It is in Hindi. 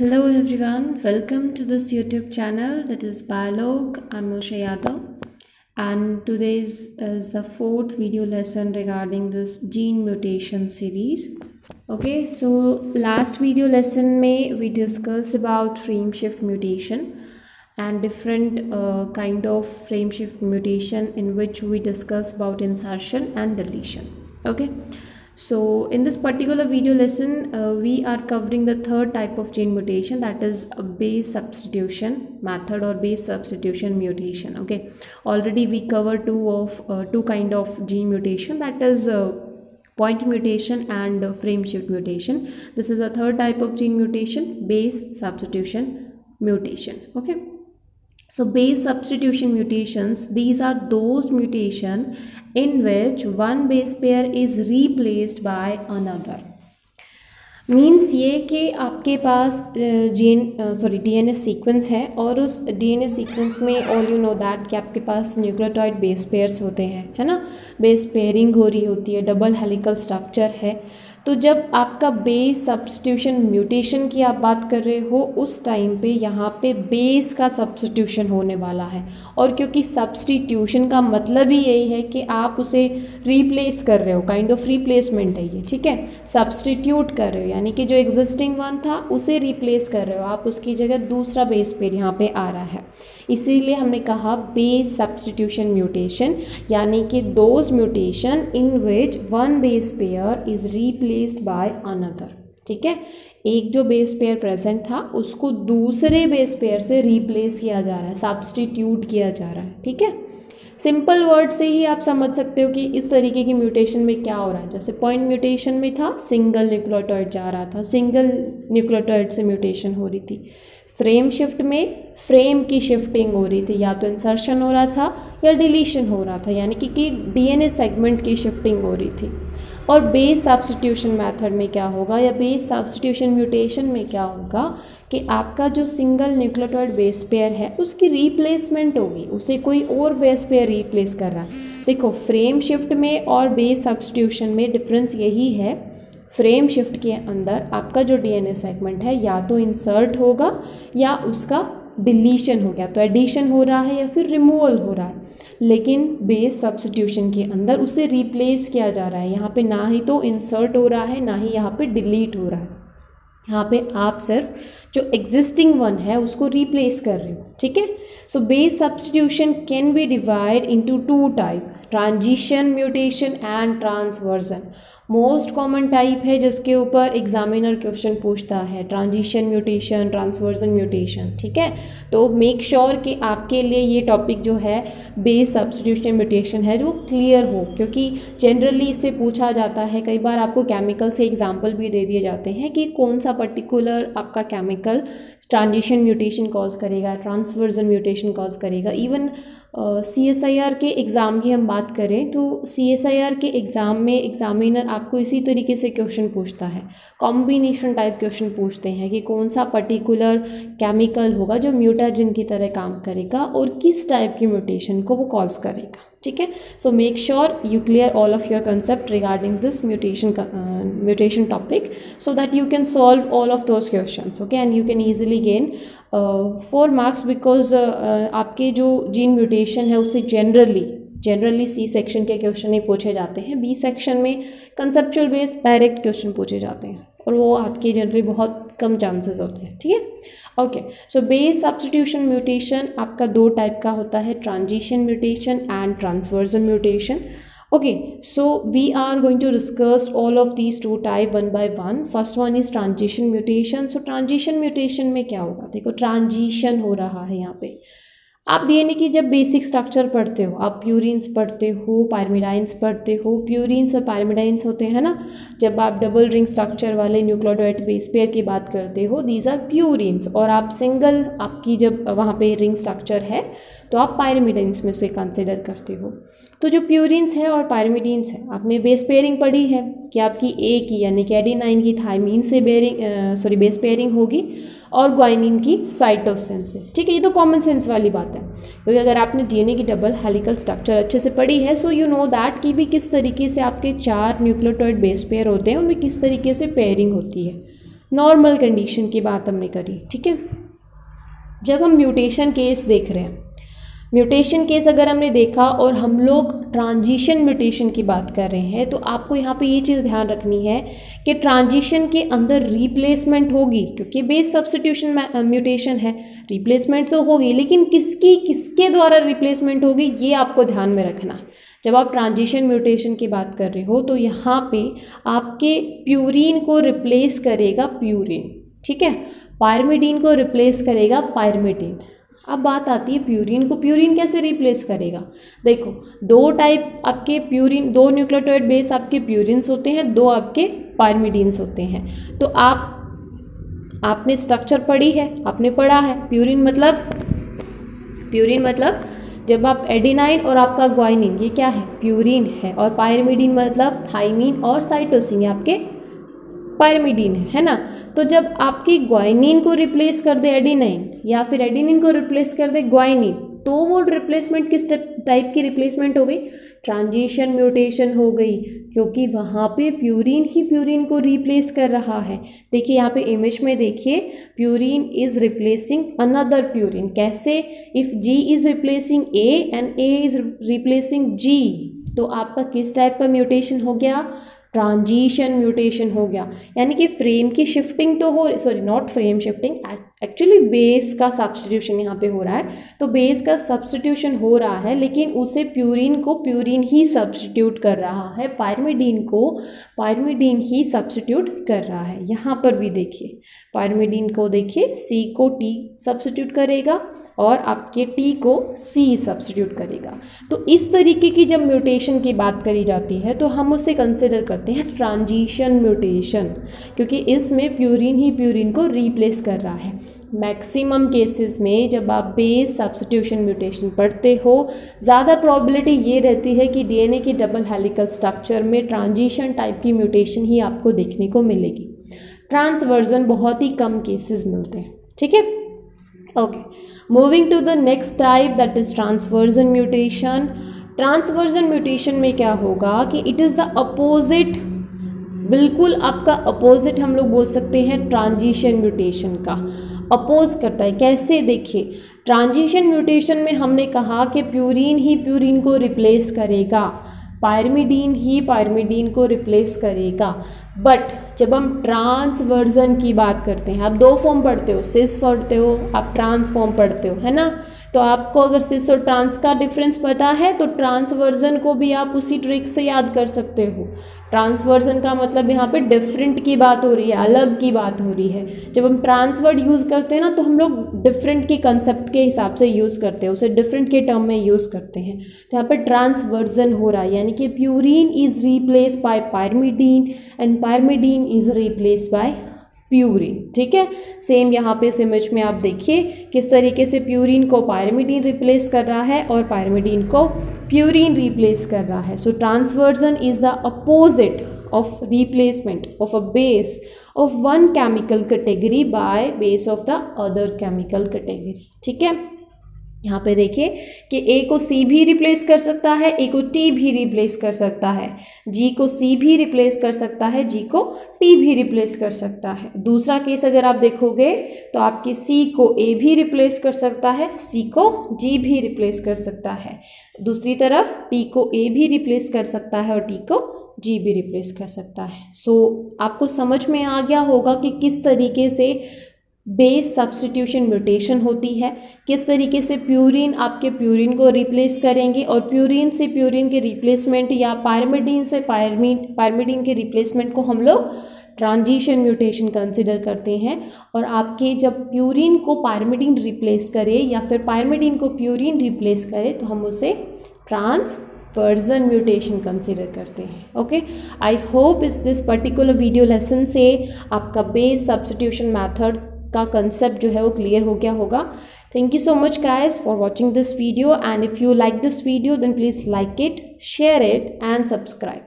Hello everyone, welcome to this YouTube channel that is Biolog. I'm Usha Yadav and today's is the fourth video lesson regarding this gene mutation series. Okay, so last video lesson may we discussed about frame shift mutation and different uh, kind of frame shift mutation in which we discuss about insertion and deletion. Okay. So in this particular video lesson, uh, we are covering the third type of gene mutation that is a base substitution method or base substitution mutation. Okay, already we covered two of uh, two kind of gene mutation that is uh, point mutation and uh, frame shift mutation. This is the third type of gene mutation, base substitution mutation. Okay so, base substitution mutations, these are those mutation in which one base pair is replaced by another. Means ये कि आपके पास जीन सॉरी डीएनए सीक्वेंस है और उस डीएनए सीक्वेंस में ऑल यू नो दैट कि आपके पास न्यूक्लियोटाइड बेस पेयर्स होते हैं, है ना? बेस पेयरिंग हो रही होती है डबल हेलिकल स्ट्रक्चर है। तो जब आपका बेस सब्सटीट्यूशन म्यूटेशन की आप बात कर रहे हो, उस टाइम पे यहाँ पे बेस का सब्सटीट्यूशन होने वाला है। और क्योंकि सब्सटीट्यूशन का मतलब ही यही है कि आप उसे रिप्लेस कर रहे हो काइंड ऑफ़ रिप्लेसमेंट है ये, ठीक है? सब्सटीट्यूट कर रहे हो, यानी कि जो एग्जिस्टिंग वन था, उसे रिप्लेस कर रहे हो। आप उसकी जगह दूसरा बेस पेयर यहाँ पे आ रहा है। इसीलिए हमने कहा बेस सब्सटीट्यूशन म्यूटेशन यानी कि those mutation in which one base pair is replaced by another ठीक है? एक जो बेस पेयर प्रेजेंट था, उसको दूसरे बेस पेयर से रिप्लेस किया जा रहा है सब्सटीट्यूट किया जा रहा है। ठीक है? सिंपल वर्ड से ही आप समझ सकते हो कि इस तरीके की म्यूटेशन में क्या हो रहा है। जैसे पॉइंट म्यूटेशन में था सिंगल न्यूक्लियोटाइड जा रहा था सिंगल न्यूक्लियोटाइड से म्यूटेशन हो रही थी। फ्रेम शिफ्ट में फ्रेम की शिफ्टिंग हो रही थी या तो इंसर्शन हो रहा था या डिलीशन हो रहा था यानी कि, कि डीएनए सेगमेंट की शिफ्टिंग हो रही थी। और बेस सब्सटीट्यूशन मेथड में क्या होगा या बेस सब्सटीट्यूशन म्यूटेशन में क्या होगा कि आपका जो सिंगल न्यूक्लियोटाइड बेस पेयर है उसकी रिप्लेसमेंट होगी उसे कोई और बेस पेयर रिप्लेस कर रहा है। देखो फ्रेम शिफ्ट में और बेस सब्सटीट्यूशन में डिफरेंस यही है। फ्रेम शिफ्ट के अंदर आपका जो डीएनए सेगमेंट है या तो इंसर्ट होगा या उसका डिलीशन हो गया तो एडिशन हो रहा है या फिर रिमूवल हो रहा है। लेकिन बेस सब्सटीट्यूशन के अंदर उसे रिप्लेस किया जा रहा है। यहाँ पे ना ही तो इंसर्ट हो रहा है, ना ही यहाँ पे डिलीट हो रहा है। यहाँ पे आप सिर्फ़ जो एग्जिस्टिंग वन है, उसको रिप्लेस कर रहे हो, ठीक है? So base substitution can be divide into two type transition mutation and transversion most common type है जिसके ऊपर एग्जामिनर क्वेश्चन पूछता है ट्रांजिशन म्यूटेशन ट्रांसवर्जन म्यूटेशन ठीक है? तो मेक श्योर sure कि आपके लिए ये टॉपिक जो है बेस सब्सटीट्यूशन म्यूटेशन है, वो क्लियर हो, क्योंकि जनरली इससे पूछा जाता है, कई बार आपको केमिकल से एग्ज़ाम्पल भी दे दिए जाते हैं कि कौन सा पर्टिकुलर आपका केमिकल ट्रांजिशन म्यूटेशन कॉज करेगा ट्रांसवर्जन म्यूटेशन कॉज करेगा. Even C S I R के एग्ज़ाम की हम बात करें तो सी एस आई आर के एग्ज़ाम में एग्जामिनर आपको इसी तरीके से क्वेश्चन पूछता है. कॉम्बिनेशन टाइप क्वेश्चन पूछते हैं कि कौन सा पर्टिकुलर केमिकल होगा जो म्यूटाजिन की तरह काम करेगा और किस टाइप की म्यूटेशन को वो कॉज करेगा. ठीक है? So make sure you clear all of your concept regarding this mutation mutation topic so that you can solve all of those question okay and you can easily gain four marks because आपके जो जीन म्यूटेशन है उससे जनरली जनरली सी सेक्शन के क्वेश्चन ही पूछे जाते हैं। बी सेक्शन में कंसेप्चुअल बेस्ड डायरेक्ट क्वेश्चन पूछे जाते हैं। और वो आपके जनरली बहुत कम चांसेस होते हैं, ठीक है? Okay so base substitution mutation आपका दो टाइप का होता है transition mutation and transversion mutation okay so we are going to discuss all of these two type one by one first one is transition mutation so transition mutation में क्या होगा? देखो ट्रांजिशन हो रहा है यहाँ पे। आप डीएनए की जब बेसिक स्ट्रक्चर पढ़ते हो, आप प्यूरिन्स पढ़ते हो पायरमिडाइंस पढ़ते हो प्यूरिन्स और पायरमिडाइंस होते हैं ना, जब आप डबल रिंग स्ट्रक्चर वाले न्यूक्लियोटाइड बेस पेयर की बात करते हो दीज आर प्यूरिन्स और आप सिंगल आपकी जब वहाँ पे रिंग स्ट्रक्चर है तो आप पायरमिडाइंस में से कंसिडर करते हो। तो जो प्यूरिन्स है और पायरमिडीन्स है, आपने बेस पेयरिंग पढ़ी है कि आपकी ए की यानी कि एडीनाइन की थाइमीन से बेरिंग सॉरी बेस पेयरिंग होगी और ग्वाइनिन की साइटोसिन से ठीक है, ये तो कॉमन सेंस वाली बात है। क्योंकि अगर आपने डीएनए की डबल हेलिकल स्ट्रक्चर अच्छे से पढ़ी है सो यू नो दैट कि भी किस तरीके से आपके चार न्यूक्लियोटाइड बेस पेयर होते हैं, उनमें किस तरीके से पेयरिंग होती है। नॉर्मल कंडीशन की बात हमने करी, ठीक है? जब हम म्यूटेशन केस देख रहे हैं म्यूटेशन केस अगर हमने देखा और हम लोग ट्रांजिशन म्यूटेशन की बात कर रहे हैं तो आपको यहाँ पे ये चीज़ ध्यान रखनी है कि ट्रांजिशन के अंदर रिप्लेसमेंट होगी, क्योंकि बेस सब्सटीट्यूशन म्यूटेशन है। रिप्लेसमेंट तो होगी, लेकिन किसकी, किसके द्वारा रिप्लेसमेंट होगी, ये आपको ध्यान में रखना। जब आप ट्रांजिशन म्यूटेशन की बात कर रहे हो तो यहाँ पे आपके प्यूरिन को रिप्लेस करेगा प्यूरिन, ठीक है? पायरमिडीन को रिप्लेस करेगा पायरमिडीन। अब बात आती है प्यूरिन को। प्यूरिन कैसे रिप्लेस करेगा? देखो, दो टाइप आपके प्यूरिन दो न्यूक्लियोटाइड बेस आपके प्यूरिन्स होते हैं, दो आपके पायरमिडीन्स होते हैं। तो आप, आपने स्ट्रक्चर पढ़ी है, आपने पढ़ा है। प्यूरिन मतलब प्यूरिन मतलब जब आप एडिनाइन और आपका ग्वाइनिन ये क्या है? प्यूरिन है। और पायरमिडीन मतलब थाइमिन और साइटोसिन आपके पायरमिडीन है है ना? तो जब आपकी ग्वाइनिन को रिप्लेस कर दे एडिनाइन या फिर एडिनिन को रिप्लेस कर दे ग्वाइनिन तो वो रिप्लेसमेंट किस टाइप की रिप्लेसमेंट हो गई? ट्रांजिशन म्यूटेशन हो गई, क्योंकि वहाँ पे प्यूरिन ही प्यूरिन को रिप्लेस कर रहा है। देखिए, यहाँ पे इमेज में देखिए purine is replacing another purine कैसे? If G is replacing A and A is replacing G तो आपका किस टाइप का म्यूटेशन हो गया? ट्रांजिशन म्यूटेशन हो गया। यानी कि फ्रेम की शिफ्टिंग तो हो sorry not frame shifting actually base का सब्सटीट्यूशन यहाँ पे हो रहा है। तो बेस का सब्सटीट्यूशन हो रहा है, लेकिन उसे प्यूरिन को प्यूरिन ही सब्सटीट्यूट कर रहा है। पायरमिडीन को पायरमिडीन ही सब्सटीट्यूट कर रहा है। यहाँ पर भी देखिए पायरमिडीन को देखिए सी को टी सब्सटीट्यूट करेगा। और आपके टी को सी सब्सटीट्यूट करेगा। तो इस तरीके की जब म्यूटेशन की बात करी जाती है तो हम उसे कंसिडर करते हैं ट्रांजिशन म्यूटेशन क्योंकि इसमें प्यूरिन ही प्यूरिन को रिप्लेस कर रहा है। मैक्सिमम केसेस में जब आप बेस सब्सटीट्यूशन म्यूटेशन पढ़ते हो, ज़्यादा प्रॉबिलिटी ये रहती है कि डीएनए की डबल हेलिकल स्ट्रक्चर में ट्रांजिशन टाइप की म्यूटेशन ही आपको देखने को मिलेगी। ट्रांसवर्जन बहुत ही कम केसेस मिलते हैं, ठीक है? Okay moving to the next type that is transversion mutation transversion mutation में क्या होगा कि इट इज़ द अपोजिट बिल्कुल आपका अपोजिट हम लोग बोल सकते हैं ट्रांजिशन म्यूटेशन का। अपोज करता है। कैसे? देखिए ट्रांजिशन म्यूटेशन में हमने कहा कि प्यूरिन ही प्यूरिन को रिप्लेस करेगा। पायरमिडीन ही पायरमिडीन को रिप्लेस करेगा. बट जब हम ट्रांसवर्जन की बात करते हैं, आप दो फॉर्म पढ़ते हो सिस पढ़ते हो, आप ट्रांस फॉर्म पढ़ते हो, है ना? तो आपको अगर सिस और ट्रांस का डिफरेंस पता है तो ट्रांसवर्जन को भी आप उसी ट्रिक से याद कर सकते हो। ट्रांसवर्जन का मतलब यहाँ पे डिफरेंट की बात हो रही है, अलग की बात हो रही है। जब हम ट्रांसवर्ड यूज़ करते हैं ना तो हम लोग डिफरेंट के कंसेप्ट के हिसाब से यूज़ करते हैं, उसे डिफरेंट के टर्म में यूज़ करते हैं। तो यहाँ पर ट्रांसवर्जन हो रहा है, यानी कि purine is replace by pyrimidine and pyrimidine is replace by purine ठीक है? सेम यहाँ पे इस इमेज में आप देखिए किस तरीके से प्यूरिन को पायरमिडीन रिप्लेस कर रहा है और पायरमिडीन को प्यूरिन रिप्लेस कर रहा है। So transversion is the opposite of replacement of a base of one chemical category by base of the other chemical category ठीक है? यहाँ पे देखिए कि ए को सी भी रिप्लेस कर सकता है ए को टी भी रिप्लेस कर सकता है। जी को सी भी रिप्लेस कर सकता है जी को टी भी रिप्लेस कर सकता है। दूसरा केस अगर आप देखोगे तो आपके सी को ए भी रिप्लेस कर सकता है सी को जी भी रिप्लेस कर सकता है। दूसरी तरफ़ टी को ए भी रिप्लेस कर सकता है और टी को जी भी रिप्लेस कर सकता है। सो so, आपको समझ में आ गया होगा कि किस तरीके से बेस सब्सटीट्यूशन म्यूटेशन होती है। किस तरीके से प्यूरिन आपके प्यूरिन को रिप्लेस करेंगे और प्यूरिन से प्यूरिन के रिप्लेसमेंट या पायरमिडीन से पायरमिन पायरमिडीन के रिप्लेसमेंट को हम लोग ट्रांजिशन म्यूटेशन कंसिडर करते हैं और आपके जब प्यूरिन को पायरमिडीन रिप्लेस करे या फिर पायरमिडीन को प्यूरिन रिप्लेस करे तो हम उसे ट्रांस वर्जन म्यूटेशन कंसिडर करते हैं। ओके आई होप इस दिस पर्टिकुलर वीडियो लेसन से आपका बेस सब्सटीट्यूशन मैथड का कंसेप्ट जो है वो क्लियर हो गया होगा. Thank you so much guys for watching this video and if you like this video then please like it share it and subscribe